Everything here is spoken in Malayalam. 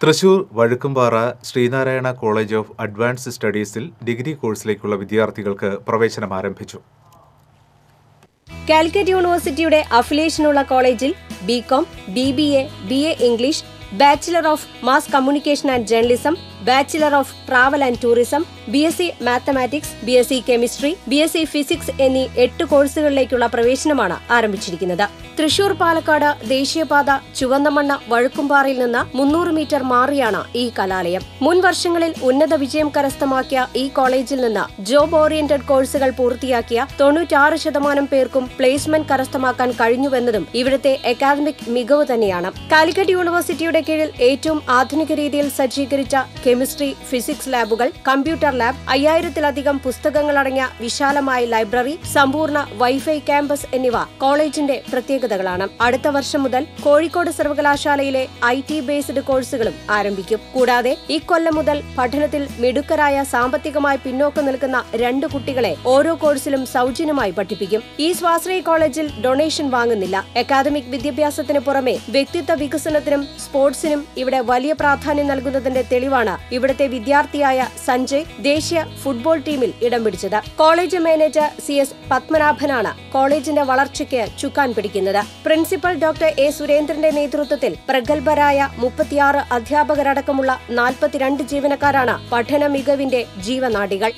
Thrissur Vazhukkumpara Sreenarayana college of advance സ്റ്റഡീസിൽ degree കോഴ്സിലേക്കുള്ള വിദ്യാർത്ഥികൾക്ക് പ്രവേശനം ആരംഭിച്ചു. കാലിക്കറ്റ് യൂണിവേഴ്സിറ്റിയുടെ അഫിലിയേഷനുള്ള കോളേജിൽ BCom B B A B A English bachelor of mass communication and journalism bachelor of travel and tourism B S C mathematics B S C chemistry B S C physics എന്നീ എട്ട് കോഴ്സുകളിലേക്കുള്ള പ്രവേശനമാണ് ആരംഭിച്ചിരിക്കുന്നത്. തൃശൂർ പാലക്കാട് ദേശീയപാത ചുവന്നമണ്ണ വഴുക്കുംപാറയിൽ നിന്ന് മുന്നൂറ് മീറ്റർ മാറിയാണ് ഈ കലാലയം. മുൻ വർഷങ്ങളിൽ ഉന്നത വിജയം കരസ്ഥമാക്കിയ ഈ കോളേജിൽ നിന്ന് ജോബ് ഓറിയന്റഡ് കോഴ്സുകൾ പൂർത്തിയാക്കിയ തൊണ്ണൂറ്റാറ് ശതമാനം പേർക്കും പ്ലേസ്മെന്റ് കരസ്ഥമാക്കാൻ കഴിഞ്ഞുവെന്നതും ഇവിടുത്തെ അക്കാദമിക് മികവ് തന്നെയാണ്. കാലിക്കറ്റ് യൂണിവേഴ്സിറ്റിയുടെ കീഴിൽ ഏറ്റവും ആധുനിക രീതിയിൽ സജ്ജീകരിച്ച കെമിസ്ട്രി ഫിസിക്സ് ലാബുകൾ കമ്പ്യൂട്ടർ ലാബ് അയ്യായിരത്തിലധികം പുസ്തകങ്ങളടങ്ങിയ വിശാലമായ ലൈബ്രറി സമ്പൂർണ വൈഫൈ ക്യാമ്പസ് എന്നിവ കോളേജിന്റെ പ്രത്യേകതകളാണ്. അടുത്ത വർഷം മുതൽ കോഴിക്കോട് സർവകലാശാലയിലെ ഐ ടി ബേസ്ഡ് കോഴ്സുകളും ആരംഭിക്കും. കൂടാതെ ഇക്കൊല്ലം മുതൽ പഠനത്തിൽ മിടുക്കരായ സാമ്പത്തികമായി പിന്നോക്കം നിൽക്കുന്ന രണ്ട് കുട്ടികളെ ഓരോ കോഴ്സിലും സൗജന്യമായി പഠിപ്പിക്കും. ഈ സ്വാശ്രയ കോളേജിൽ ഡൊണേഷൻ വാങ്ങുന്നില്ല. അക്കാദമിക് വിദ്യാഭ്യാസത്തിന് പുറമെ വ്യക്തിത്വ വികസനത്തിനും സ്പോർട്സിനും ഇവിടെ വലിയ പ്രാധാന്യം നൽകുന്നതിന്റെ തെളിവാണ് ഇവിടുത്തെ വിദ്യാർത്ഥിയായ സഞ്ജയ് ദേശീയ ഫുട്ബോൾ ടീമിൽ ഇടം പിടിച്ചത്. കോളേജ് മാനേജർ സി എസ് പത്മനാഭനാണ് കോളേജിന്റെ വളർച്ചയ്ക്ക് ചുക്കാൻ പിടിക്കുന്നത്. പ്രിൻസിപ്പൽ ഡോക്ടർ എ സുരേന്ദ്രന്റെ നേതൃത്വത്തിൽ പ്രഗത്ഭരായ മുപ്പത്തിയാറ് അധ്യാപകരടക്കമുള്ള നാൽപ്പത്തിരണ്ട് ജീവനക്കാരാണ് പഠന മികവിന്റെ ജീവനാഡികൾ